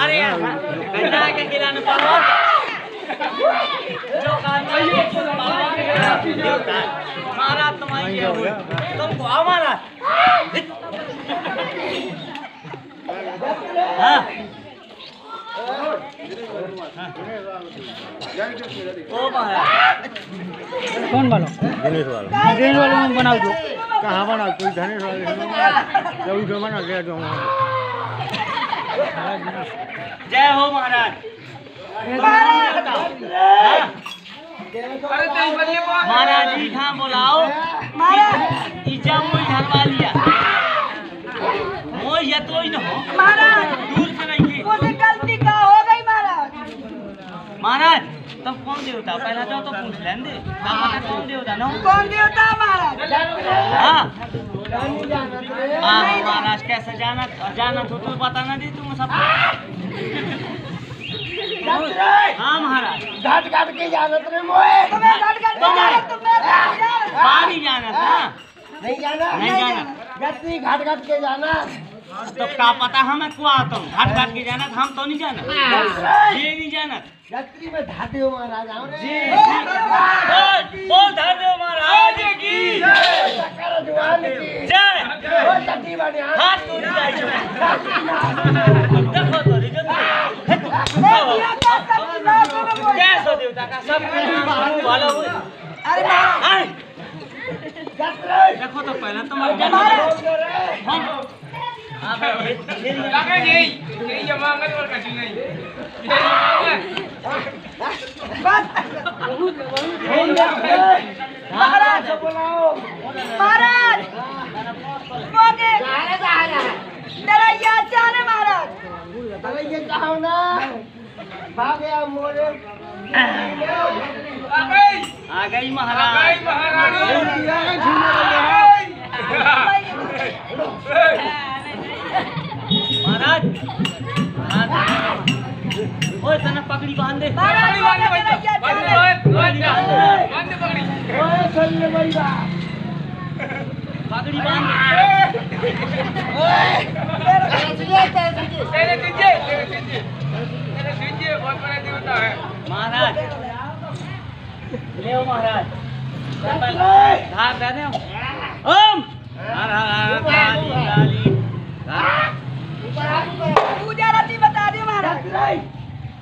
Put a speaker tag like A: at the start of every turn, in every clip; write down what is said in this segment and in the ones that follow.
A: अरे यार गन्ना के खिलाने पावा जो काम नहीं पावा के खिलाने देवता महाराज तुम्हारी ये हुई तुमको आओ महाराज हाँ ओ महाराज
B: कौन वाला
C: दिनेश वाला
B: ग्रीन वाले में बनाओ दो
C: कहाँ बना कोई धनेश वाले जब जो बना ले जो
A: जय हो महाराज महाराज जी कहाँ बुलाओ।
D: महाराज।
A: ईजा मोई लिया।
D: महाराज
A: तुम कौन देवता? पहला जाओ तो पूछ लें दे। कौन देवता? ना
D: कौन देवता महाराज?
A: हाँ। हाँ महाराज कैसे जाना जाना तो तू बता ना दी तुम सब। हाँ महाराज।
E: घाट घाट के
D: जाना तुम्हें
A: ही जाना था।
E: नहीं जाना।
A: नहीं जाना।
E: गति घाट घाट के जाना।
A: तो क्या पता हमें को आता हूँ घाट घाट के जाना हम तो नहीं जाना। ये नहीं जाना।
E: गति में हो महाराज आओ
A: जी
E: रे
A: बोल बोल दो महाराज की।
E: की।
A: जय।
E: चट्टी बने
A: हाथ टूट जाए देखो तो पहले तो आप
E: लगे नहीं नहीं ये मांगल और कछु नहीं।
D: महाराज महाराज मोके डरैया जाने महाराज।
E: अरे ये कहो ना भाग गया मोरे। आ गई
A: महाराज महाराज ओए तना पगड़ी बाँध दे
D: महाराज मोके डरैया जाने
E: ओए चलने बड़ी बात
A: पगड़ी बाँध दे
E: तेरे तेरे दीजिए तेरे दीजिए बहुत बड़ा देवता है
A: महाराज ले आओ महाराज धार दे दे ओम हर हर हर काली काली
D: पूजा राती बता दी महाराज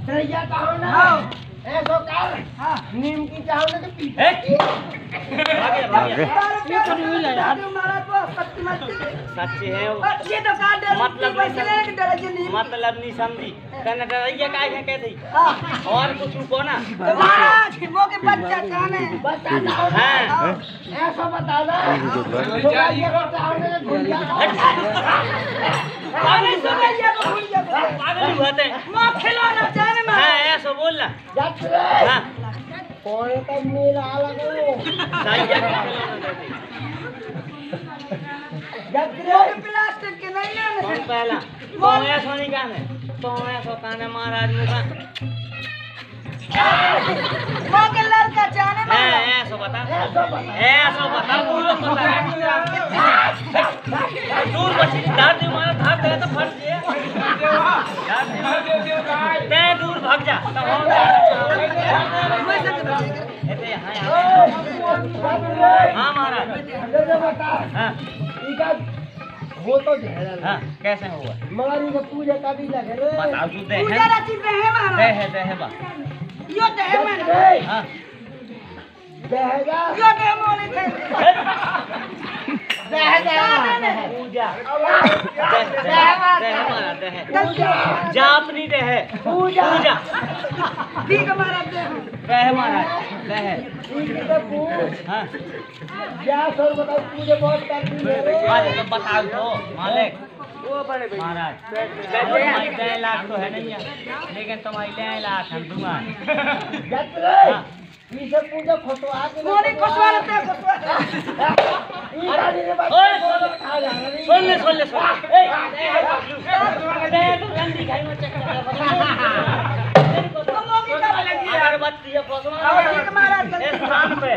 E: रैया कहो ना
D: हाँ।
E: ऐसो कर नीम की तो पीछे
D: महाराज को?
A: है
D: ये तो डर
A: मतलब
D: ले डर
A: मतलब नहीं समझी। कहना डरैया काय है कहती
D: हाँ।
A: और कुछ को ना।
D: महाराज के बच्चा जाने
E: बता दो।
A: हाँ।
E: ऐसा बता ना को चाहो ना गुड़िया
D: अरे सुनैया को भूल जा
A: पागल हुआ थे
D: माँ खिलौना जाने में।
A: हाँ ऐसा बोल ना
E: जट रे
A: हाँ।
E: लगो
D: प्लास्टिक के नहीं
A: कौन पहला? तो तो महाराज मुझा?
D: वो के लड़का जाने में
A: ऐसा बता। ऐसा बता। पूरा पता हाँ महाराज।
E: जल्दी
A: हाँ।
E: हो तो
A: हाँ कैसे हुआ?
E: मगर इका पूजा कभी लगे रे
A: बताओ तू दे
D: पूजा राती पे है।
A: दे है दे है बा
D: यो दे है
A: हाँ।
D: यो दे मोले थे।
A: है है जापनी दे पूजा
D: ठीक है
A: है है हाँ
E: सर बताओ है
A: तो तो मालिक महाराज लाख तो है नहीं लेकिन तुम्हारी लाख हम दूँगा
E: બીજો પૂજો
A: ખોટો
E: આ કે કોની ખોટવા
D: રે તે ખોટવા ઈ રાજી
E: રે બાપ ઓય
A: સોન
E: ને સોન ને
A: સોન એ દે તો ગંદી ખાઈ નો ચક્કર કમો કી તા લગી અગરબત્તી એ પોસવા તમારા સ્થાન પે